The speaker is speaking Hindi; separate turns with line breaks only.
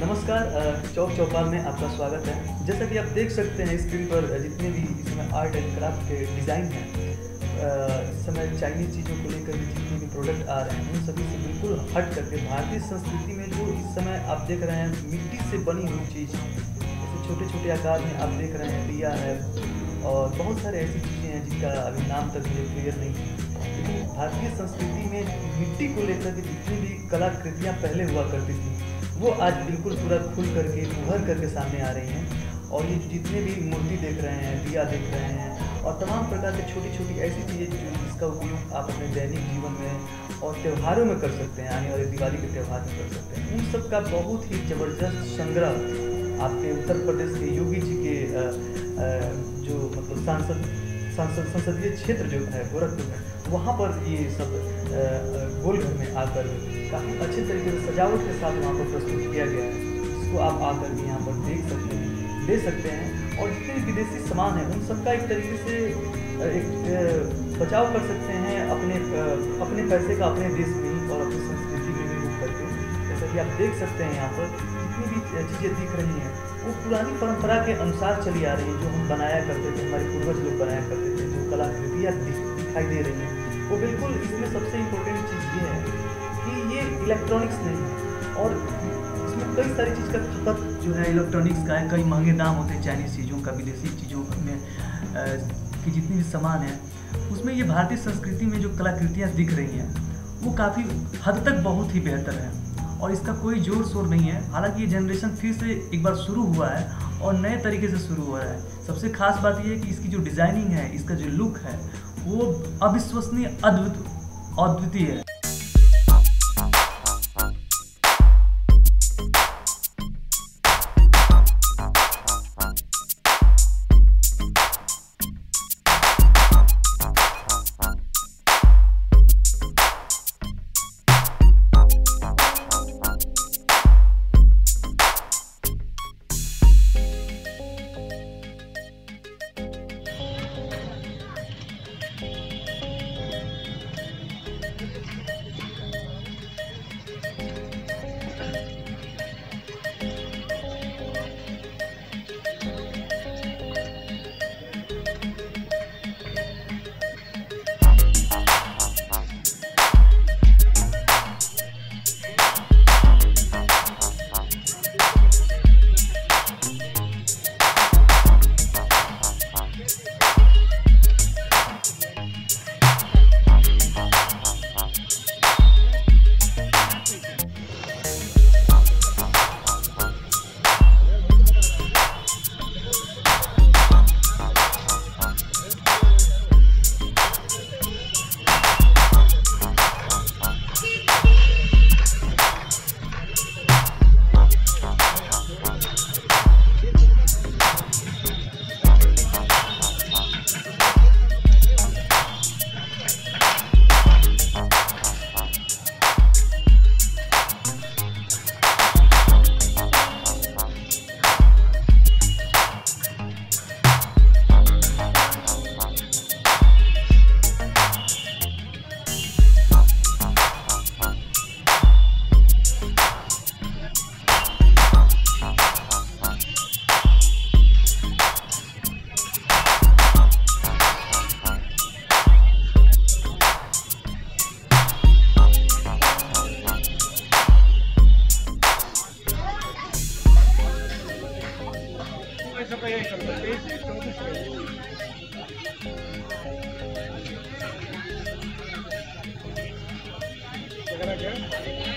नमस्कार चौक चौपाल में आपका स्वागत है। जैसा कि आप देख सकते हैं स्क्रीन पर जितने भी इसमें आर्ट एंड क्राफ्ट के डिज़ाइन हैं इस समय चाइनीज़ चीज़ों को लेकर जितने भी प्रोडक्ट आ रहे हैं, उन सभी से बिल्कुल हट करके भारतीय संस्कृति में जो इस समय आप देख रहे हैं, मिट्टी से बनी हुई चीज़ जैसे छोटे छोटे आकार में आप देख रहे हैं दिया है और बहुत सारे ऐसी चीज़ें हैं जिनका अभी नाम तक मुझे क्लियर नहीं है। लेकिन भारतीय संस्कृति में मिट्टी को लेकर के जितनी भी कलाकृतियाँ पहले हुआ करती थी वो आज बिल्कुल पूरा खुल करके उभर करके सामने आ रही हैं। और ये जितने भी मूर्ति देख रहे हैं दिया देख रहे हैं और तमाम प्रकार की छोटी छोटी ऐसी चीज़ें जिसका उपयोग आप अपने दैनिक जीवन में और त्योहारों में कर सकते हैं आने वाले दिवाली के त्यौहार में कर सकते हैं। उन सब का बहुत ही ज़बरदस्त संग्रह आपके उत्तर प्रदेश के योगी जी के अ, अ, जो मतलब सांसद सांसद संसदीय क्षेत्र जो है गोरखपुर में वहाँ पर ये सब गोलघर में आकर काफ़ी अच्छे तरीके से सजावट के साथ वहाँ पर प्रस्तुत किया गया है। जिसको आप आकर के यहाँ पर देख सकते हैं ले सकते हैं और जितने भी विदेशी सामान हैं उन सबका एक तरीके से एक बचाव कर सकते हैं अपने अपने पैसे का अपने देश में ही और अपनी संस्कृति में भी रूप करके। जैसा कि आप देख सकते हैं यहाँ पर जितनी भी चीज़ें दिख रही हैं वो पुरानी परंपरा के अनुसार चली आ रही है जो हम बनाया करते थे हमारे पूर्वज लोग बनाया करते थे जो कलाकृतियाँ दिख, दिखाई दे रही हैं। वो बिल्कुल इसमें सबसे इम्पोर्टेंट चीज़ ये है कि ये इलेक्ट्रॉनिक्स नहीं और इसमें कई सारी चीज़ का खपत जो है इलेक्ट्रॉनिक्स का है। कई महँगे दाम होते हैं चाइनीज़ चीज़ों का, विदेशी चीज़ों में की जितनी भी सामान है, उसमें ये भारतीय संस्कृति में जो कलाकृतियाँ दिख रही हैं, वो काफ़ी हद तक बहुत ही बेहतर है। और इसका कोई ज़ोर शोर नहीं है। हालाँकि ये जनरेशन फिर से एक बार शुरू हुआ है और नए तरीके से शुरू हुआ है। सबसे खास बात ये है कि इसकी जो डिज़ाइनिंग है, इसका जो लुक है वो अविश्वसनीय अद्भुत अद्वितीय है।
Gracias.